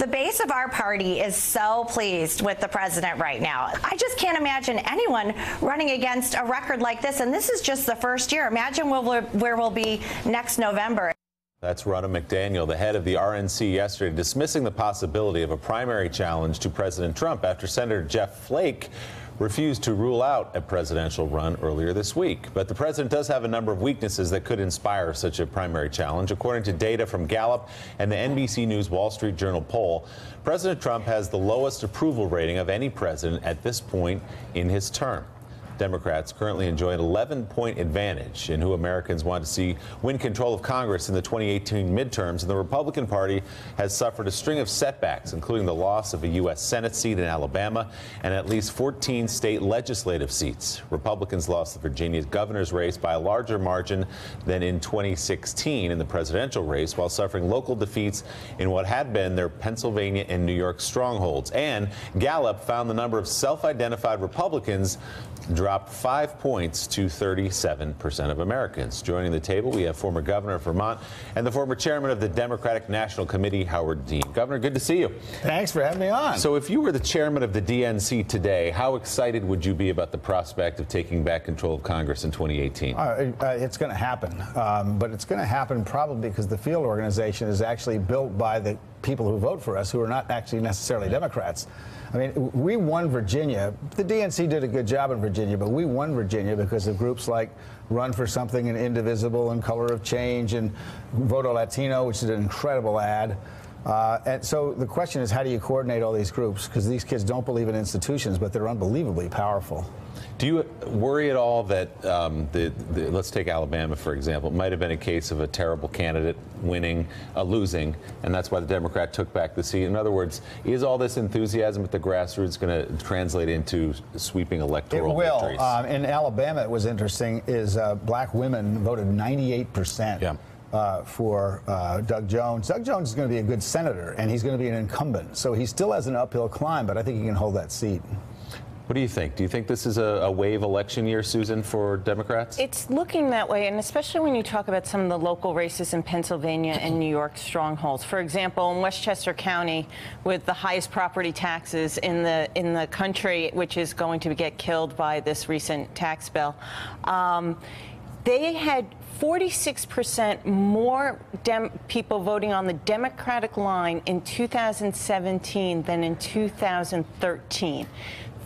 The base of our party is so pleased with the president right now. I just can't imagine anyone running against a record like this. And this is just the first year. Imagine where we'll, be next November. That's Ronna McDaniel, the head of the RNC, yesterday dismissing the possibility of a primary challenge to President Trump after Senator Jeff Flake refused to rule out a presidential run earlier this week. But the president does have a number of weaknesses that could inspire such a primary challenge. According to data from Gallup and the NBC News Wall Street Journal poll, President Trump has the lowest approval rating of any president at this point in his term. Democrats currently enjoy an 11 point advantage in who Americans want to see win control of Congress in the 2018 midterms, and the Republican Party has suffered a string of setbacks, including the loss of a U.S. Senate seat in Alabama and at least 14 state legislative seats. Republicans lost the Virginia governor's race by a larger margin than in 2016 in the presidential race, while suffering local defeats in what had been their Pennsylvania and New York strongholds. And Gallup found the number of self identified Republicans dropped five points to 37% of Americans. Joining the table, we have former governor of Vermont and the former chairman of the Democratic National Committee, Howard Dean. Governor, good to see you. Thanks for having me on. So, if you were the chairman of the DNC today, how excited would you be about the prospect of taking back control of Congress in 2018? Uh, uh, it's going to happen, um, but it's going to happen probably because the field organization is actually built by the people who vote for us who are not actually necessarily Democrats. I mean, we won Virginia. The DNC did a good job in Virginia, but we won Virginia because of groups like Run for Something and Indivisible and Color of Change and Voto Latino, which is an incredible ad. Uh, and so the question is, how do you coordinate all these groups? Because these kids don't believe in institutions, but they're unbelievably powerful. Do you worry at all that um, the, the, let's take Alabama for example, it might have been a case of a terrible candidate winning, uh, losing, and that's why the Democrat took back the seat. In other words, is all this enthusiasm at the grassroots going to translate into sweeping electoral victories? it will. victories? Um, in Alabama, it was interesting. Is uh, black women voted 98 percent. Yeah. Uh, for uh, Doug Jones. Doug Jones is going to be a good senator, and he's going to be an incumbent. So he still has an uphill climb, but I think he can hold that seat. What do you think? Do you think this is a, a, wave election year, Susan, for Democrats? It's looking that way, and especially when you talk about some of the local races in Pennsylvania and New York strongholds. For example, in Westchester County, with the highest property taxes in the in the country, which is going to get killed by this recent tax bill. Um, they had 46% more people voting on the Democratic line in 2017 than in 2013.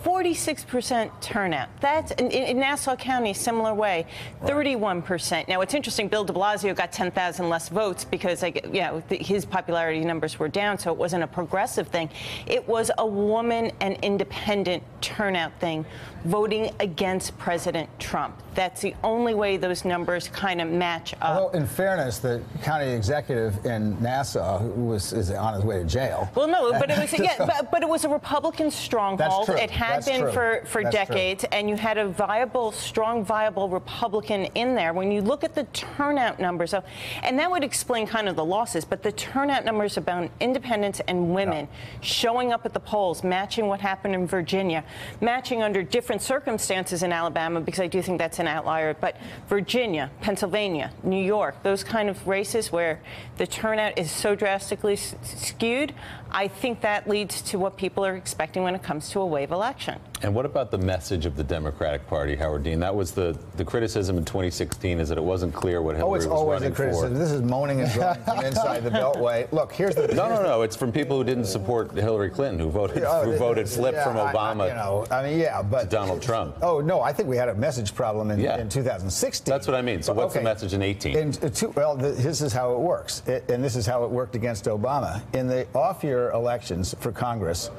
46% turnout. That's in, in, Nassau County, similar way, 31%. Now, it's interesting. Bill De Blasio got 10,000 less votes because, you know, his popularity numbers were down, so it wasn't a progressive thing. It was a woman and independent turnout thing, voting against President Trump. That's the only way those numbers kind of match up. Well, in fairness, the county executive in Nassau was is on his way to jail. Well, no, but it was yeah, but, but, it was a Republican stronghold. It had That's been true. for for That's decades, true. and you had a viable, strong, viable Republican in there. When you look at the turnout numbers, of, and that would explain kind of the losses, but the turnout numbers about independents and women yeah. showing up at the polls, matching what happened in Virginia, matching under different circumstances in Alabama, because I do think that's an outlier, but Virginia, Pennsylvania, New York, those kind of races where the turnout is so drastically skewed, I think that leads to what people are expecting when it comes to a wave election. And what about the message of the Democratic Party, Howard Dean? That was the, the criticism in 2016 is that it wasn't clear what Hillary oh, it's was always running a criticism. for. This is moaning and groaning from inside the Beltway. Look, here's the. No, no, no. It's from people who didn't support Hillary Clinton, who voted oh, who voted flip yeah, from Obama. I, you know, I mean, yeah, but to Donald Trump. Oh no, I think we had a message problem in, yeah. in 2016. That's what I mean. So what's okay. the message in 18? In, uh, two, well, the, this is how it works, it, and this is how it worked against Obama in the off-year elections for Congress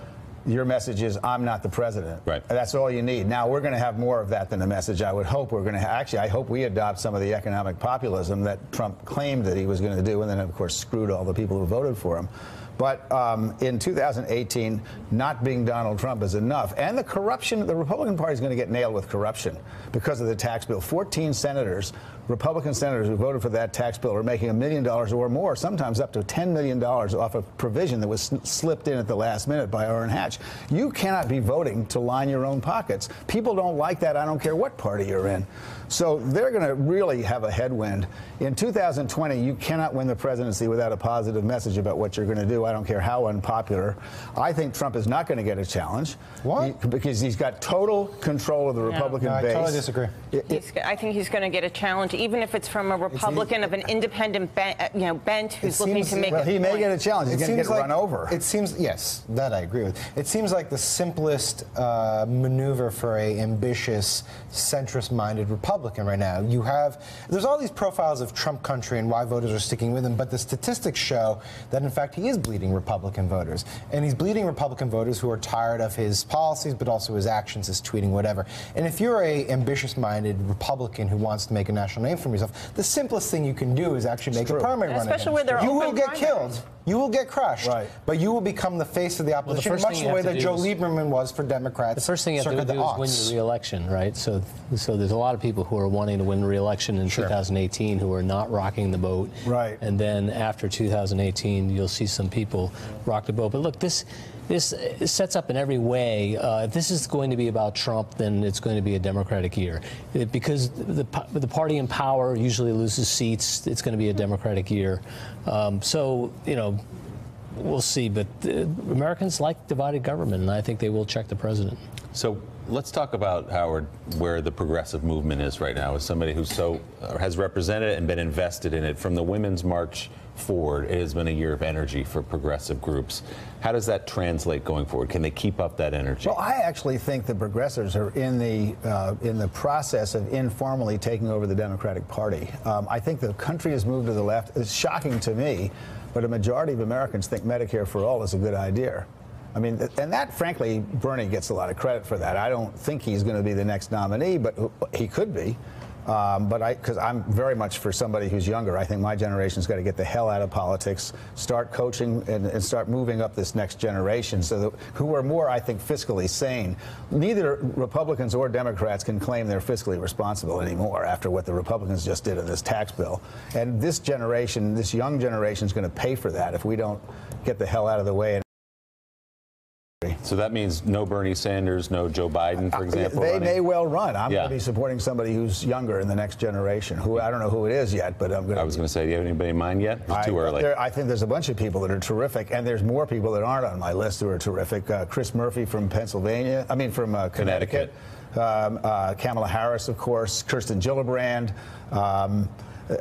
your message is I'm not the president. Right. That's all you need. Now we're going to have more of that than a message. I would hope we're going to ha- actually. I hope we adopt some of the economic populism that Trump claimed that he was going to do, and then of course screwed all the people who voted for him. But um, in 2018, not being Donald Trump is enough. And the corruption, the Republican Party is going to get nailed with corruption because of the tax bill. 14 senators, Republican senators who voted for that tax bill, are making a million dollars or more, sometimes up to $10 million off a provision that was slipped in at the last minute by Orrin Hatch. You cannot be voting to line your own pockets. People don't like that. I don't care what party you're in. So they're going to really have a headwind. In 2020, you cannot win the presidency without a positive message about what you're going to do. I don't care how unpopular. I think Trump is not going to get a challenge. What? He- because he's got total control of the Republican No, I base. totally disagree. It- it- He's, I think he's going to get a challenge, even if it's from a Republican of an independent, bent, uh, you know, bent who's looking seems- to make well, a he may point. get a challenge. He's It going to seems get like run over. It seems yes, that I agree with. It seems like the simplest uh, maneuver for a ambitious, centrist-minded Republican right now. You have there's all these profiles of Trump country and why voters are sticking with him, but the statistics show that in fact he is bleeding Republican voters, and he's bleeding Republican voters who are tired of his policies, but also his actions, his tweeting, whatever. And if you're a ambitious-minded Republican who wants to make a national name for himself, the simplest thing you can do is actually make true. a primary run. Especially where they're him. You will get primaries. killed. You will get crushed. Right. But you will become the face of the the opposition, first much the way that Joe is- Lieberman was for Democrats. The first thing you have to do the is win aughts. the re-election, right? So, so there's a lot of people who are wanting to win re-election in Sure. 2018 who are not rocking the boat. Right. And then after 2018, you'll see some people rock the boat. But look, this this sets up in every way. Uh, if this is going to be about Trump, then it's going to be a Democratic year Uh, because the the party in power usually loses seats. It's going to be a Democratic year. Um, so you know. We'll see, but uh, Americans like divided government, and I think they will check the president. So let's talk about Howard, where the progressive movement is right now. As somebody who so uh, has represented it and been invested in it from the Women's March forward, it has been a year of energy for progressive groups. How does that translate going forward? Can they keep up that energy? Well, I actually think the progressives are in the uh, in the process of informally taking over the Democratic Party. Um, I think the country has moved to the left. It's shocking to me, but a majority of Americans think Medicare for all is a good idea. I mean, and that, frankly, Bernie gets a lot of credit for that. I don't think he's going to be the next nominee, but he could be. Um, but I, because I'm very much for somebody who's younger, I think my generation's got to get the hell out of politics, start coaching, and, and start moving up this next generation, so that who are more, I think, fiscally sane. Neither Republicans or Democrats can claim they're fiscally responsible anymore after what the Republicans just did in this tax bill. And this generation, this young generation, is going to pay for that if we don't get the hell out of the way. So that means no Bernie Sanders, no Joe Biden, for example. They running? may well run. I'm Yeah. going to be supporting somebody who's younger in the next generation. Who I don't know who it is yet, but I'm going. I was going to say, do you have anybody in mind yet? It's too I, early. there- I think there's a bunch of people that are terrific, and there's more people that aren't on my list who are terrific. Uh, Chris Murphy from Pennsylvania, I mean from uh, Connecticut. Um, uh, Kamala Harris, of course. Kirsten Gillibrand. Um,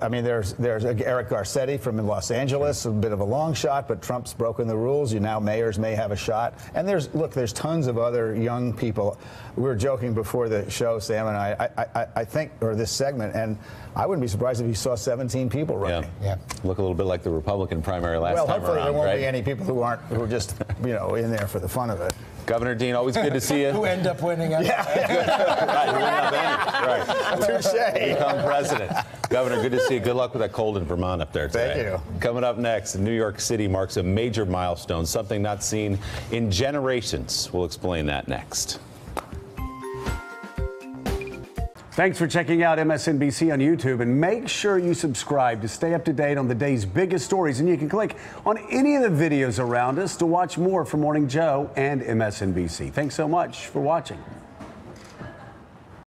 I mean, there's there's Eric Garcetti from Los Angeles, a bit of a long shot, but Trump's broken the rules. You now mayors may have a shot, and there's look, there's tons of other young people. We were joking before the show, Sam and I. I, I, I think, or this segment, and I wouldn't be surprised if you saw 17 people running. yeah. Yeah. Look a little bit like the Republican primary last Well, time hopefully around, there won't right? be any people who aren't who are just you know in there for the fun of it. Governor Dean, always good to see you. Who end up winning? Yeah. Right, you wouldn't have any. Right. Touche. Become president. Governor, good to see you. Good luck with that cold in Vermont up there today. Thank you. Coming up next, New York City marks a major milestone, something not seen in generations. We'll explain that next. Thanks for checking out MSNBC on YouTube and make sure you subscribe to stay up to date on the day's biggest stories. And you can click on any of the videos around us to watch more from Morning Joe and MSNBC. Thanks so much for watching.